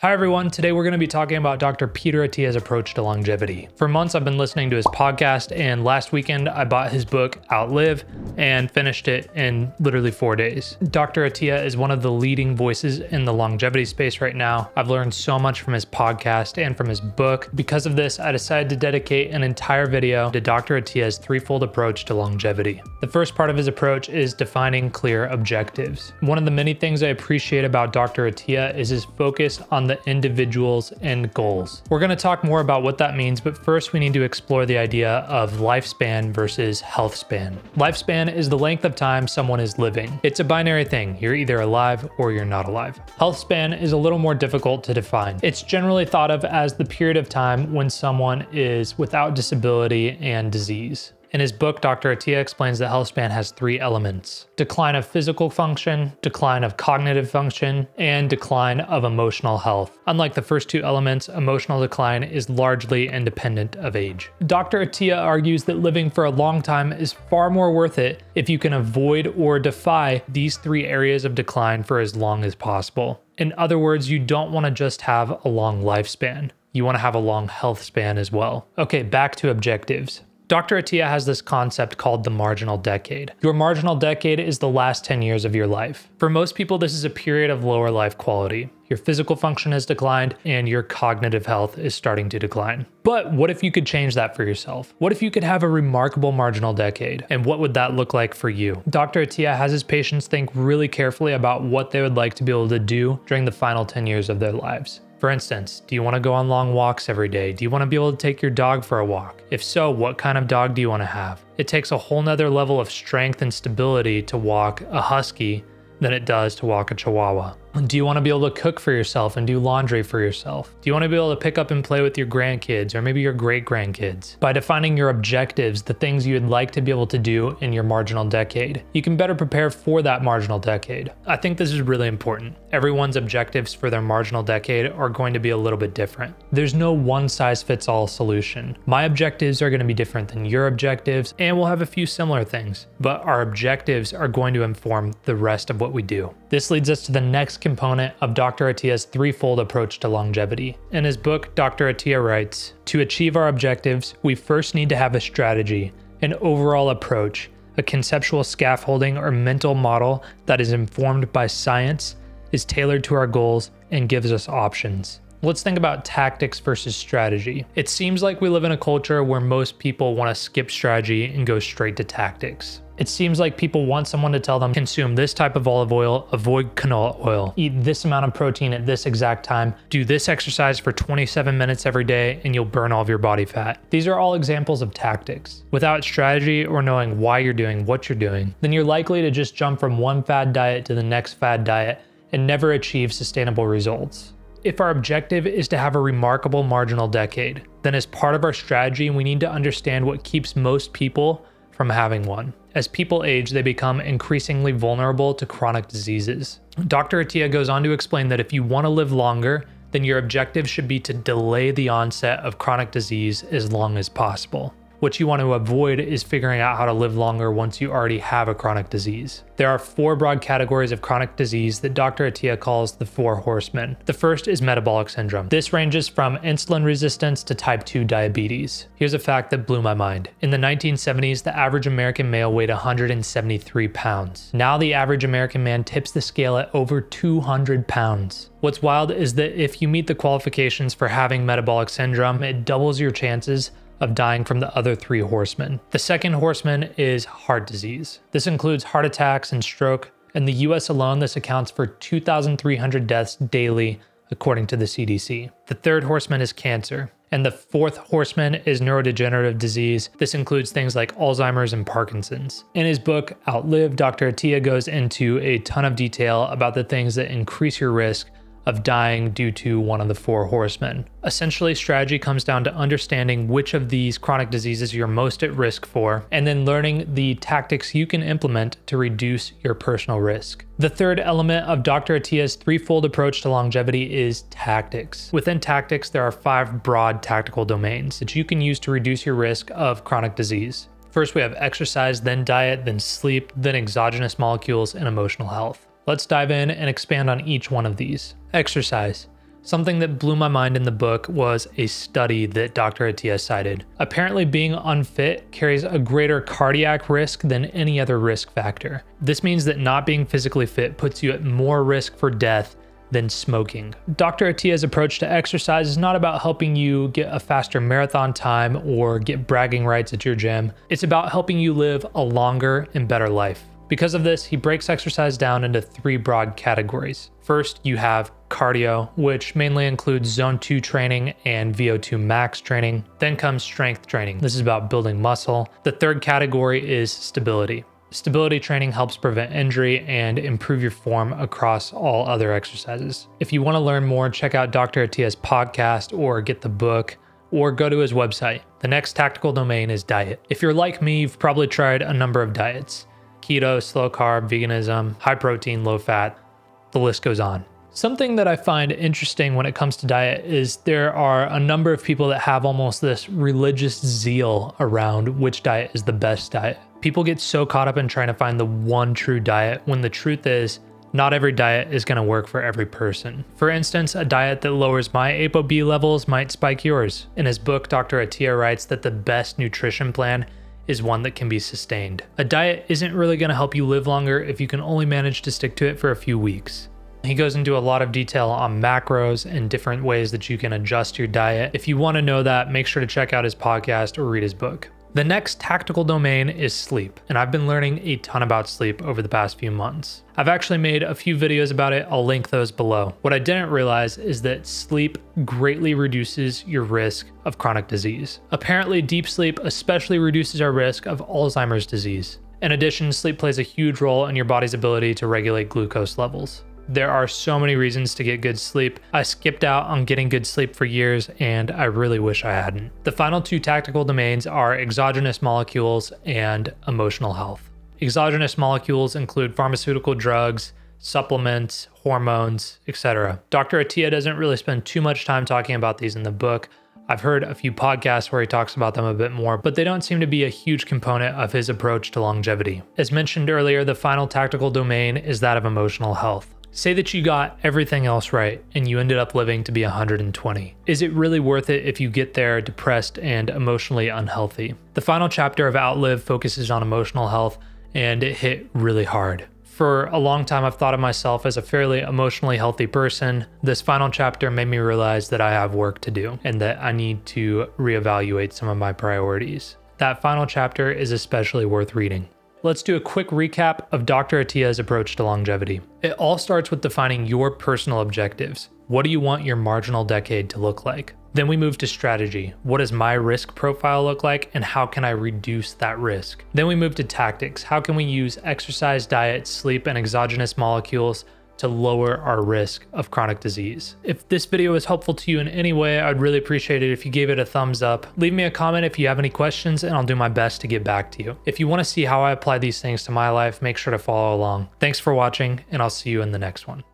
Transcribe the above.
Hi everyone, today we're going to be talking about Dr. Peter Attia's approach to longevity. For months I've been listening to his podcast and last weekend I bought his book Outlive and finished it in literally four days. Dr. Attia is one of the leading voices in the longevity space right now. I've learned so much from his podcast and from his book. Because of this, I decided to dedicate an entire video to Dr. Attia's threefold approach to longevity. The first part of his approach is defining clear objectives. One of the many things I appreciate about Dr. Attia is his focus on the individual's end goals. We're going to talk more about what that means, but first we need to explore the idea of lifespan versus health span. Lifespan is the length of time someone is living. It's a binary thing. You're either alive or you're not alive. Health span is a little more difficult to define. It's generally thought of as the period of time when someone is without disability and disease. In his book, Dr. Attia explains that health span has three elements decline of physical function, decline of cognitive function, and decline of emotional health. Unlike the first two elements, emotional decline is largely independent of age. Dr. Attia argues that living for a long time is far more worth it if you can avoid or defy these three areas of decline for as long as possible. In other words, you don't want to just have a long lifespan. You want to have a long health span as well. Okay, back to objectives. Dr. Attia has this concept called the marginal decade. Your marginal decade is the last 10 years of your life. For most people, this is a period of lower life quality. Your physical function has declined and your cognitive health is starting to decline. But what if you could change that for yourself? What if you could have a remarkable marginal decade? And what would that look like for you? Dr. Attia has his patients think really carefully about what they would like to be able to do during the final 10 years of their lives. For instance, do you want to go on long walks every day? Do you want to be able to take your dog for a walk? If so, what kind of dog do you want to have? It takes a whole nother level of strength and stability to walk a husky than it does to walk a chihuahua. Do you want to be able to cook for yourself and do laundry for yourself? Do you want to be able to pick up and play with your grandkids or maybe your great grandkids? By defining your objectives, the things you'd like to be able to do in your marginal decade, you can better prepare for that marginal decade. I think this is really important. Everyone's objectives for their marginal decade are going to be a little bit different. There's no one size fits all solution. My objectives are going to be different than your objectives, and we'll have a few similar things, but our objectives are going to inform the rest of what we do. This leads us to the next component of Dr. Attia's threefold approach to longevity. In his book, Dr. Attia writes To achieve our objectives, we first need to have a strategy, an overall approach, a conceptual scaffolding or mental model that is informed by science, is tailored to our goals, and gives us options. Let's think about tactics versus strategy. It seems like we live in a culture where most people want to skip strategy and go straight to tactics. It seems like people want someone to tell them consume this type of olive oil, avoid canola oil, eat this amount of protein at this exact time, do this exercise for 27 minutes every day, and you'll burn all of your body fat. These are all examples of tactics. Without strategy or knowing why you're doing what you're doing, then you're likely to just jump from one fad diet to the next fad diet and never achieve sustainable results. If our objective is to have a remarkable marginal decade, then as part of our strategy, we need to understand what keeps most people from having one. As people age, they become increasingly vulnerable to chronic diseases. Dr. Attia goes on to explain that if you want to live longer, then your objective should be to delay the onset of chronic disease as long as possible. What you want to avoid is figuring out how to live longer once you already have a chronic disease. There are four broad categories of chronic disease that Dr. Attia calls the four horsemen. The first is metabolic syndrome. This ranges from insulin resistance to type 2 diabetes. Here's a fact that blew my mind. In the 1970s, the average American male weighed 173 pounds. Now the average American man tips the scale at over 200 pounds. What's wild is that if you meet the qualifications for having metabolic syndrome, it doubles your chances of dying from the other three horsemen. The second horseman is heart disease. This includes heart attacks and stroke. In the US alone, this accounts for 2,300 deaths daily, according to the CDC. The third horseman is cancer. And the fourth horseman is neurodegenerative disease. This includes things like Alzheimer's and Parkinson's. In his book, Outlive, Dr. Attia goes into a ton of detail about the things that increase your risk of dying due to one of the four horsemen. Essentially, strategy comes down to understanding which of these chronic diseases you're most at risk for, and then learning the tactics you can implement to reduce your personal risk. The third element of Dr. Attia's threefold approach to longevity is tactics. Within tactics, there are five broad tactical domains that you can use to reduce your risk of chronic disease. First, we have exercise, then diet, then sleep, then exogenous molecules, and emotional health. Let's dive in and expand on each one of these. Exercise. Something that blew my mind in the book was a study that Dr. Attia cited. Apparently, being unfit carries a greater cardiac risk than any other risk factor. This means that not being physically fit puts you at more risk for death than smoking. Dr. Attia's approach to exercise is not about helping you get a faster marathon time or get bragging rights at your gym. It's about helping you live a longer and better life. Because of this, he breaks exercise down into three broad categories. First, you have cardio, which mainly includes zone 2 training and VO2 max training. Then comes strength training. This is about building muscle. The third category is stability. Stability training helps prevent injury and improve your form across all other exercises. If you want to learn more, check out Dr. Attia's podcast or get the book or go to his website. The next tactical domain is diet. If you're like me, you've probably tried a number of diets keto, slow carb, veganism, high protein, low fat, the list goes on. Something that I find interesting when it comes to diet is there are a number of people that have almost this religious zeal around which diet is the best diet. People get so caught up in trying to find the one true diet when the truth is not every diet is going to work for every person. For instance, a diet that lowers my ApoB levels might spike yours. In his book, Dr. Attia writes that the best nutrition plan is one that can be sustained. A diet isn't really going to help you live longer if you can only manage to stick to it for a few weeks. He goes into a lot of detail on macros and different ways that you can adjust your diet. If you want to know that, make sure to check out his podcast or read his book. The next tactical domain is sleep, and I've been learning a ton about sleep over the past few months. I've actually made a few videos about it, I'll link those below. What I didn't realize is that sleep greatly reduces your risk of chronic disease. Apparently, deep sleep especially reduces our risk of Alzheimer's disease. In addition, sleep plays a huge role in your body's ability to regulate glucose levels. There are so many reasons to get good sleep. I skipped out on getting good sleep for years, and I really wish I hadn't. The final two tactical domains are exogenous molecules and emotional health. Exogenous molecules include pharmaceutical drugs, supplements, hormones, etc. Dr. Attia doesn't really spend too much time talking about these in the book. I've heard a few podcasts where he talks about them a bit more, but they don't seem to be a huge component of his approach to longevity. As mentioned earlier, the final tactical domain is that of emotional health. Say that you got everything else right and you ended up living to be 120. Is it really worth it if you get there depressed and emotionally unhealthy? The final chapter of Outlive focuses on emotional health and it hit really hard. For a long time, I've thought of myself as a fairly emotionally healthy person. This final chapter made me realize that I have work to do and that I need to reevaluate some of my priorities. That final chapter is especially worth reading. Let's do a quick recap of Dr. Attia's approach to longevity. It all starts with defining your personal objectives. What do you want your marginal decade to look like? Then we move to strategy. What does my risk profile look like and how can I reduce that risk? Then we move to tactics. How can we use exercise, diet, sleep, and exogenous molecules to lower our risk of chronic disease. If this video was helpful to you in any way, I'd really appreciate it if you gave it a thumbs up. Leave me a comment if you have any questions and I'll do my best to get back to you. If you want to see how I apply these things to my life, make sure to follow along. Thanks for watching and I'll see you in the next one.